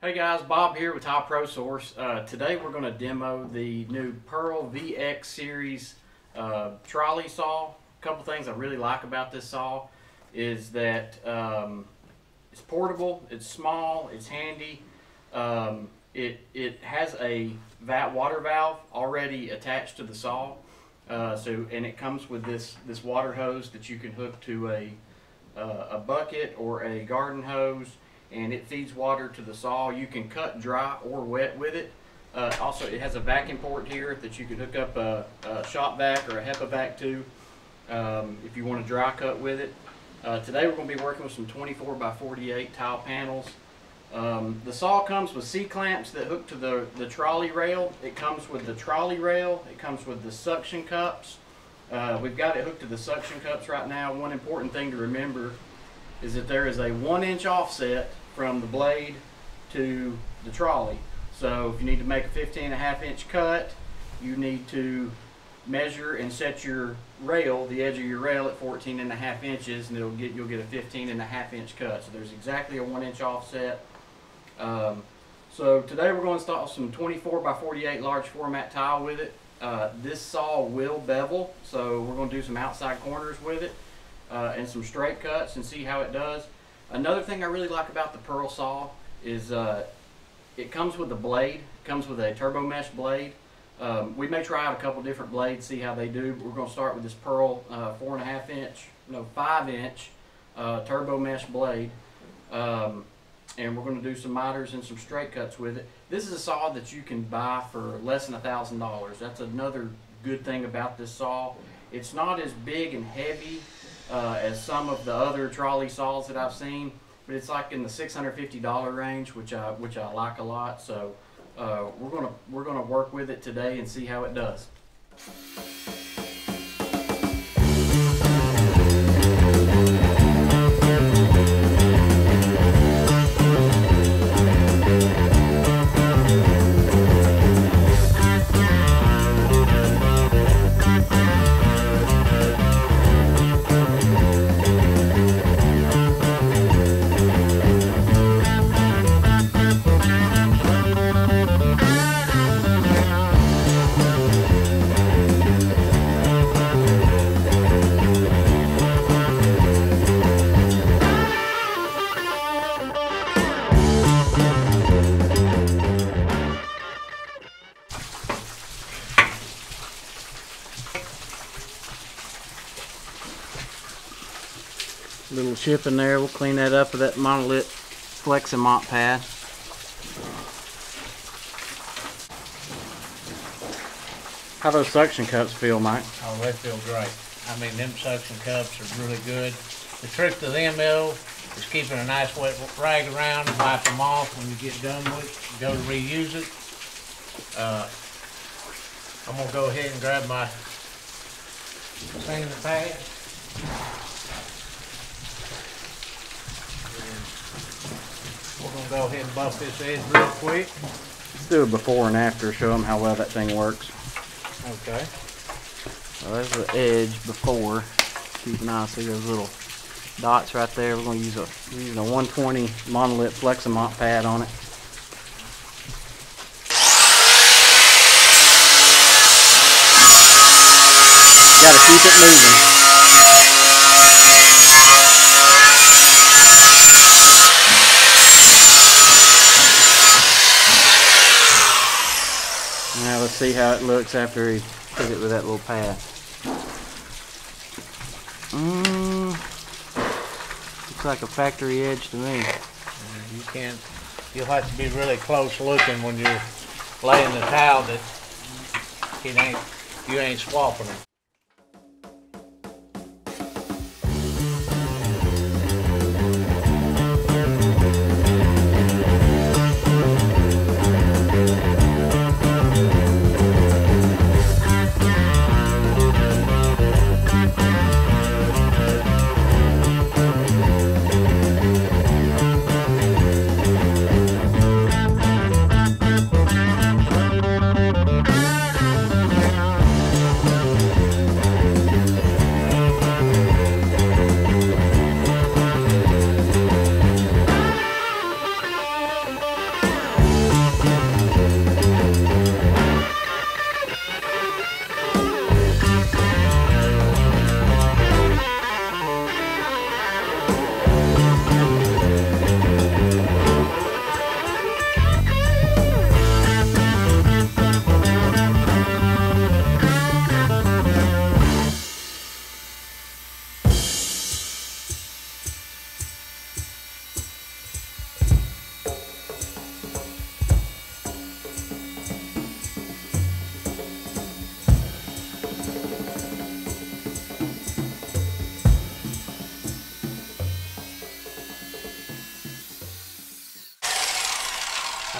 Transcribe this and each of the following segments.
Hey guys, Bob here with Tile Pro Source. Uh, today we're going to demo the new Pearl VX series uh, trolley saw. A couple things I really like about this saw is that um, it's portable, it's small, it's handy. Um, it, it has a vat water valve already attached to the saw. Uh, so and it comes with this this water hose that you can hook to a uh, a bucket or a garden hose and it feeds water to the saw. You can cut dry or wet with it. Uh, also, it has a vacuum port here that you can hook up a, a shop vac or a HEPA vac to um, if you want to dry cut with it. Uh, today we're going to be working with some 24 by 48 tile panels. Um, the saw comes with C-clamps that hook to the, the trolley rail. It comes with the trolley rail. It comes with the suction cups. Uh, we've got it hooked to the suction cups right now. One important thing to remember is that there is a one inch offset from the blade to the trolley. So if you need to make a 15 and a half inch cut, you need to measure and set your rail, the edge of your rail at 14 and a half inches and it'll get, you'll get a 15 and a half inch cut. So there's exactly a one inch offset. Um, so today we're going to install some 24 by 48 large format tile with it. Uh, this saw will bevel, so we're going to do some outside corners with it uh, and some straight cuts and see how it does. Another thing I really like about the Pearl saw is uh, it comes with a blade. It comes with a turbo mesh blade. Um, we may try out a couple different blades, see how they do. but We're going to start with this Pearl uh, four and a half inch, no five inch uh, turbo mesh blade. Um, and we're going to do some miters and some straight cuts with it. This is a saw that you can buy for less than a thousand dollars. That's another good thing about this saw. It's not as big and heavy uh, as some of the other trolley saws that I've seen, but it's like in the $650 range, which I which I like a lot. So uh, we're gonna we're gonna work with it today and see how it does. Little chip in there. We'll clean that up with that monolith Fleximont pad. How those suction cups feel, Mike? Oh, they feel great. I mean, them suction cups are really good. The trick to them though is keeping a nice wet rag around and wipe them off when you get done with it. Go to reuse it. Uh, I'm gonna go ahead and grab my cleaning pad. And We're gonna go ahead and buff this edge real quick. Let's do a before and after. Show them how well that thing works. Okay. So there's the edge before. Keep an eye, see those little dots right there. We're going to use a we're using a 120 monolith Fleximont pad on it. Got to keep it moving. Let's see how it looks after he hit it with that little pad. Mm, looks like a factory edge to me. You can't, you'll have to be really close looking when you're laying the towel that it ain't, you ain't swapping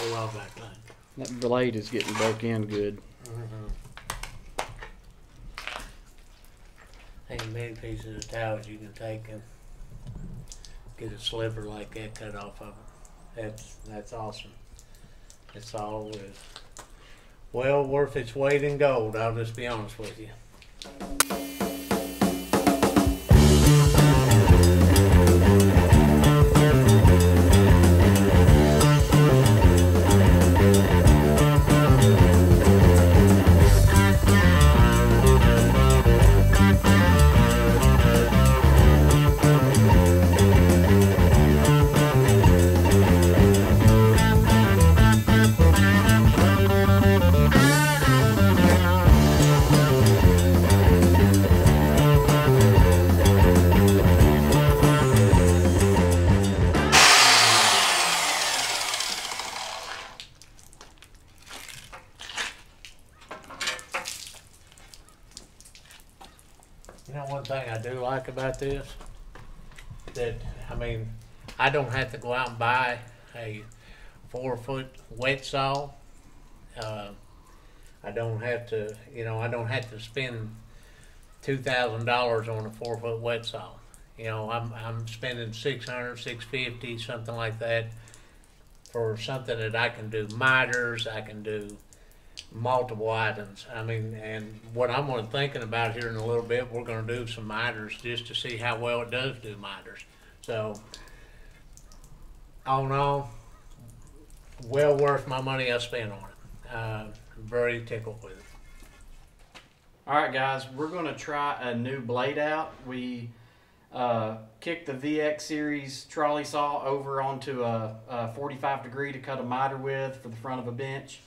them. I love that blade is getting broke in good. Mm-hmm. Ain't many pieces of towels you can take and get a sliver like that cut off of it. That's, that's awesome. It's all is well worth its weight in gold, I'll just be honest with. You this, that, I mean, I don't have to go out and buy a four foot wet saw. Uh, I don't have to, you know, I don't have to spend two thousand dollars on a four foot wet saw. You know, I'm, I'm spending six hundred, six fifty, something like that for something that I can do miters, I can do multiple items. I mean, and what I'm gonna thinking about here in a little bit, we're gonna do some miters just to see how well it does do miters. So, all in all, well worth my money I spent on it. Uh, very tickled with it. All right, guys, we're gonna try a new blade out. We uh, kicked the VX series trolley saw over onto a, a 45 degree to cut a miter with for the front of a bench.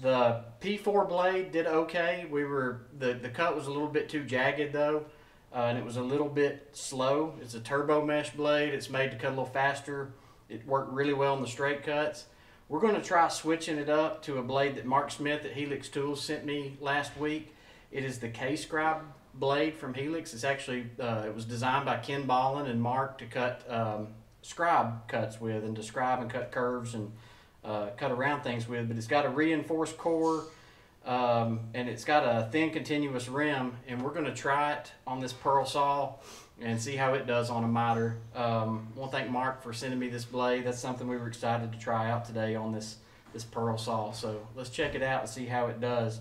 The P4 blade did okay. We were the the cut was a little bit too jagged though, uh, and it was a little bit slow. It's a turbo mesh blade. It's made to cut a little faster. It worked really well in the straight cuts. We're going to try switching it up to a blade that Mark Smith at Helix Tools sent me last week. It is the K-Scribe blade from Helix. It's actually uh, it was designed by Ken Ballin and Mark to cut um, scribe cuts with and to scribe and cut curves and uh, cut around things with. But it's got a reinforced core um, and it's got a thin continuous rim. And we're going to try it on this pearl saw and see how it does on a miter. Um, I want to thank Mark for sending me this blade. That's something we were excited to try out today on this this pearl saw. So let's check it out and see how it does.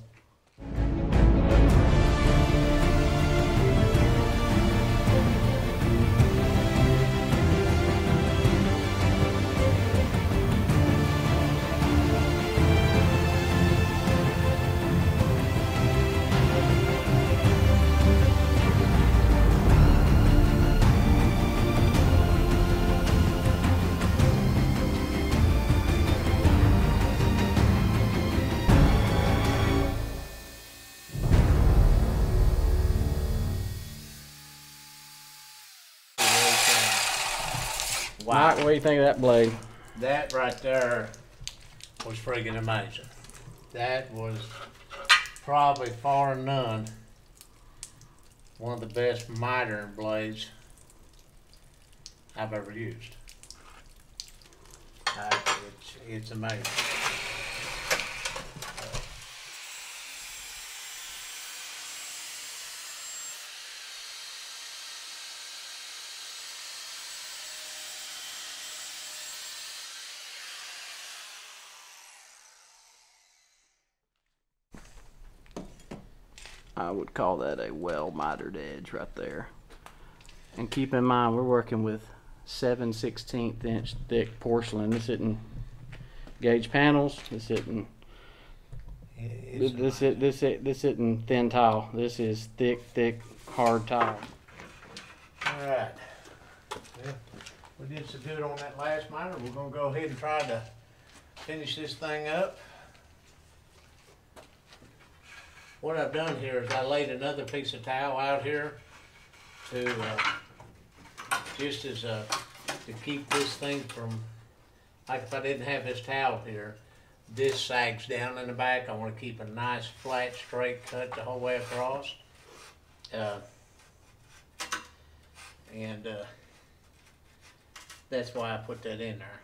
Mike, what do you think of that blade? That right there was friggin' amazing. That was probably far and none one of the best miter blades I've ever used. Uh, it's, it's amazing. I would call that a well mitered edge right there. And keep in mind, we're working with 7 16th inch thick porcelain. This isn't gauge panels. This isn't this it's this this isn't thin tile. This is thick, thick, hard tile. Alright. Well, we did so good on that last miter, we're gonna go ahead and try to finish this thing up. What I've done here is I laid another piece of towel out here to, uh, just as a, to keep this thing from, like if I didn't have this towel here, this sags down in the back, I wanna keep a nice flat straight cut the whole way across. Uh, and uh, that's why I put that in there.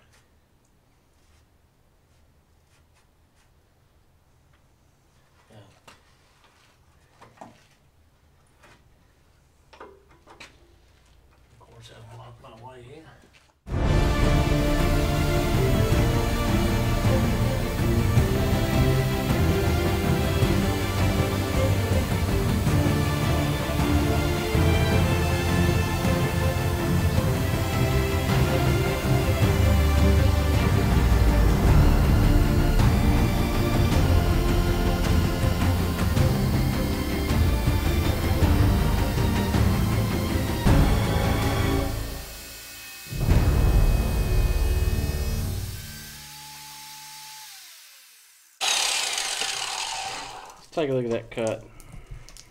Take a look at that cut.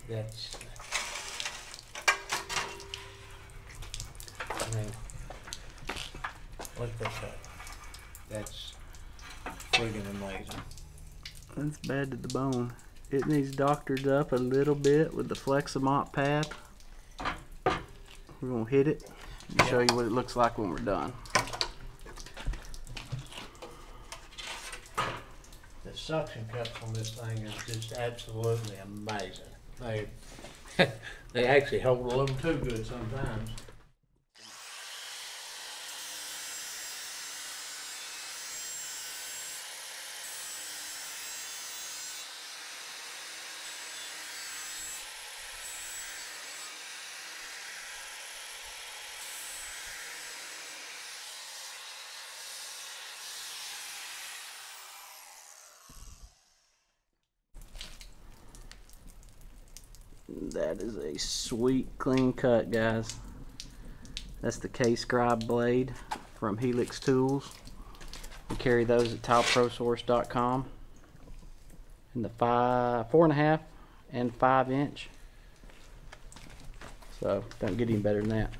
That's. I mean, look at that. That's friggin' amazing. That's bad to the bone. It needs doctored up a little bit with the Flexamont pad. We're gonna hit it and show you what it looks like when we're done. Suction cups on this thing is just absolutely amazing. They, they actually hold a little too good sometimes. That is a sweet, clean cut, guys. That's the K-Scribe blade from Helix Tools. We carry those at tileprosource.com. In the five, four and a half and five inch. So don't get any better than that.